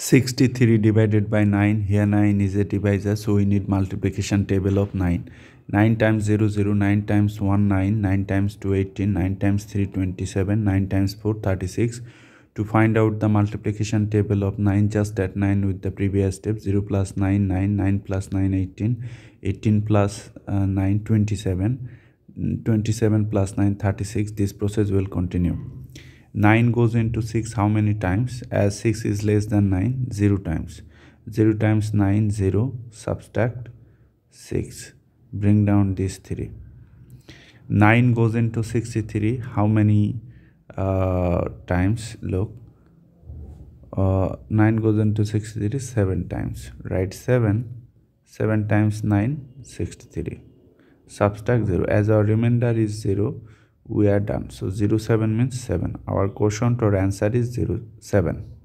63 divided by 9 here 9 is a divisor so we need multiplication table of 9 9 times 0 0 9 times 1 9 9 times 2 18 9 times 3 27 9 times 4 36 to find out the multiplication table of 9 just add 9 with the previous step 0 plus 9 9 9 plus 9 18 18 plus, uh, 9 27 27 plus 9 36 this process will continue 9 goes into 6 how many times? As 6 is less than 9 0 times. 0 times 9 0 subtract 6 bring down this 3 9 goes into 63 how many uh, times? Look. Uh, 9 goes into 63 7 times. Write 7 7 times 9 63 subtract 0 as our remainder is 0 we are done. So 0 7 means 7 our quotient or answer is 0 7